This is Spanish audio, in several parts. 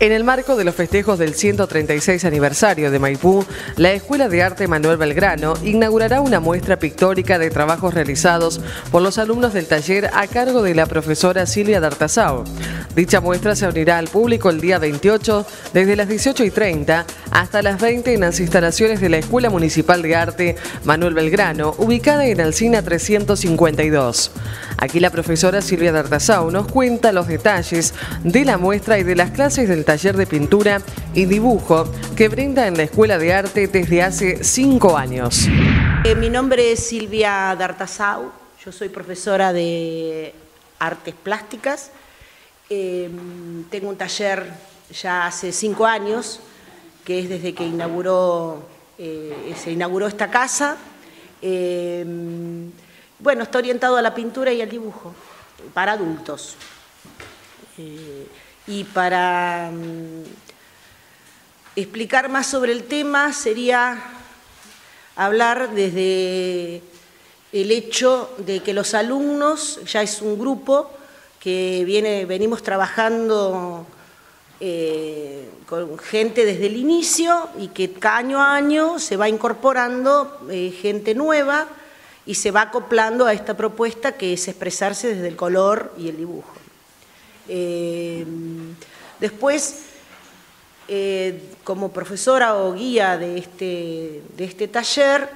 En el marco de los festejos del 136 aniversario de Maipú, la Escuela de Arte Manuel Belgrano inaugurará una muestra pictórica de trabajos realizados por los alumnos del taller a cargo de la profesora Silvia D'Artazao. Dicha muestra se unirá al público el día 28 desde las 18 y 30 hasta las 20 en las instalaciones de la Escuela Municipal de Arte Manuel Belgrano, ubicada en Alcina 352. Aquí la profesora Silvia D'Artazao nos cuenta los detalles de la muestra y de las clases del taller de pintura y dibujo que brinda en la Escuela de Arte desde hace cinco años. Eh, mi nombre es Silvia D'Artazau, yo soy profesora de artes plásticas. Eh, tengo un taller ya hace cinco años, que es desde que inauguró, eh, se inauguró esta casa. Bueno, está orientado a la pintura y al dibujo, para adultos. Y para mm, explicar más sobre el tema sería hablar desde el hecho de que los alumnos, ya es un grupo que viene, venimos trabajando eh, con gente desde el inicio y que año a año se va incorporando eh, gente nueva y se va acoplando a esta propuesta que es expresarse desde el color y el dibujo. Eh, después, eh, como profesora o guía de este, de este taller,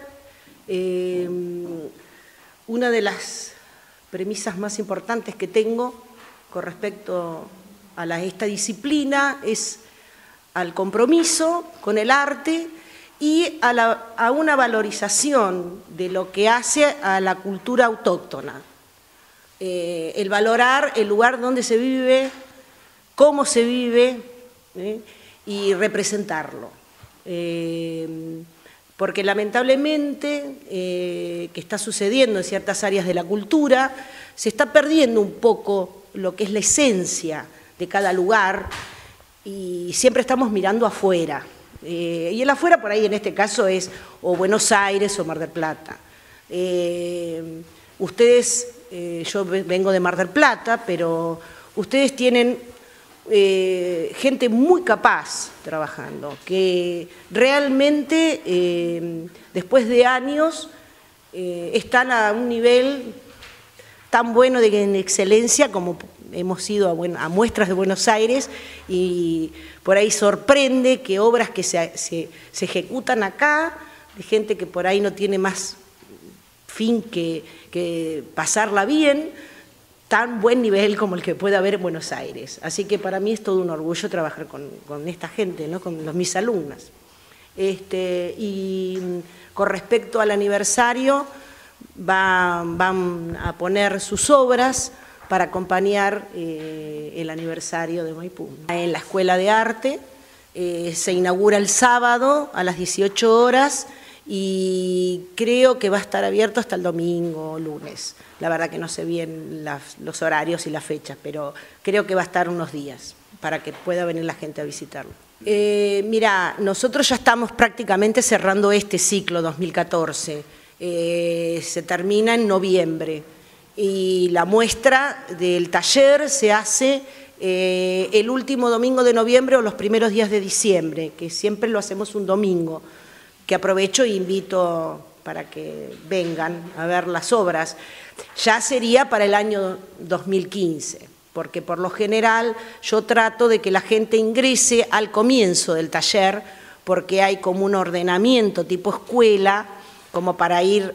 eh, una de las premisas más importantes que tengo con respecto a esta disciplina es al compromiso con el arte y a, una valorización de lo que hace a la cultura autóctona. Eh, el valorar el lugar donde se vive, cómo se vive ¿eh? y representarlo. Eh, porque lamentablemente, que está sucediendo en ciertas áreas de la cultura, se está perdiendo un poco lo que es la esencia de cada lugar y siempre estamos mirando afuera. Y el afuera por ahí en este caso es o Buenos Aires o Mar del Plata. ustedes eh, yo vengo de Mar del Plata, pero ustedes tienen eh, gente muy capaz trabajando, que realmente eh, después de años están a un nivel tan bueno de excelencia como hemos ido a, muestras de Buenos Aires y por ahí sorprende que obras que se, se ejecutan acá, de gente que por ahí no tiene más fin que, pasarla bien, tan buen nivel como el que puede haber en Buenos Aires. Así que para mí es todo un orgullo trabajar con, esta gente, ¿no? con los, mis alumnas. Este, y con respecto al aniversario, van a poner sus obras para acompañar eh, el aniversario de Maipú. En la Escuela de Arte eh, se inaugura el sábado a las 18 horas y creo que va a estar abierto hasta el domingo o lunes. La verdad que no sé bien los horarios y las fechas, pero creo que va a estar unos días para que pueda venir la gente a visitarlo. Eh, mira, nosotros ya estamos prácticamente cerrando este ciclo 2014. Eh, se termina en noviembre y la muestra del taller se hace eh, el último domingo de noviembre o los primeros días de diciembre, que siempre lo hacemos un domingo que aprovecho e invito para que vengan a ver las obras, ya sería para el año 2015, porque por lo general yo trato de que la gente ingrese al comienzo del taller, porque hay como un ordenamiento tipo escuela, como para ir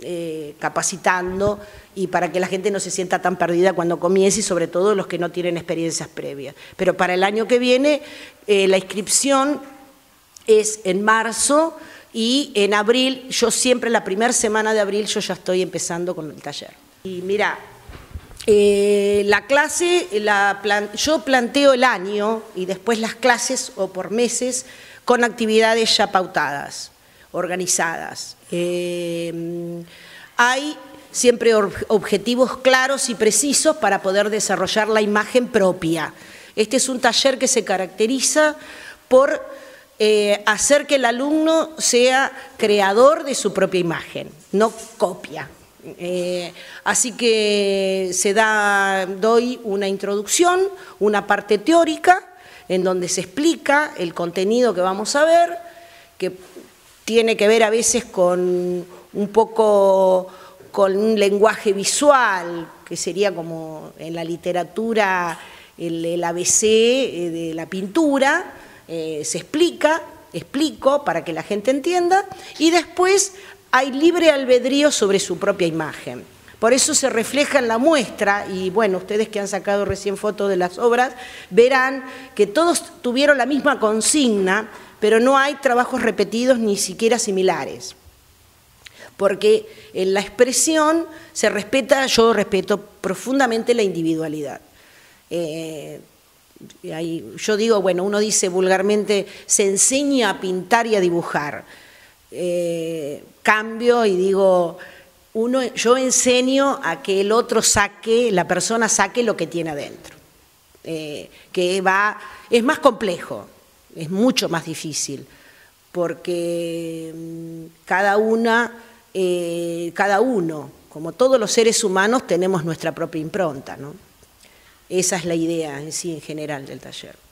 eh, capacitando y para que la gente no se sienta tan perdida cuando comience y sobre todo los que no tienen experiencias previas. Pero para el año que viene eh, la inscripción es en marzo y en abril, yo siempre la primera semana de abril yo ya estoy empezando con el taller. Y mira, eh, la clase, yo planteo el año y después las clases o por meses con actividades ya pautadas, organizadas. Eh, hay siempre objetivos claros y precisos para poder desarrollar la imagen propia. Este es un taller que se caracteriza por eh, hacer que el alumno sea creador de su propia imagen, no copia. Eh, así que se da, doy una introducción, una parte teórica en donde se explica el contenido que vamos a ver, que tiene que ver a veces con un poco con un lenguaje visual, que sería como en la literatura el, ABC eh, de la pintura, eh, se explica, explico para que la gente entienda, y después hay libre albedrío sobre su propia imagen. Por eso se refleja en la muestra, y bueno, ustedes que han sacado recién fotos de las obras, verán que todos tuvieron la misma consigna, pero no hay trabajos repetidos ni siquiera similares. Porque en la expresión se respeta, yo respeto profundamente la individualidad. Eh, yo digo, bueno, uno dice vulgarmente, se enseña a pintar y a dibujar. Eh, cambio y digo, uno, yo enseño a que el otro saque, la persona saque lo que tiene adentro. Eh, que va, es más complejo, es mucho más difícil, porque mm, cada una, cada uno, como todos los seres humanos, tenemos nuestra propia impronta, ¿no? Esa es la idea en sí, en general, del taller.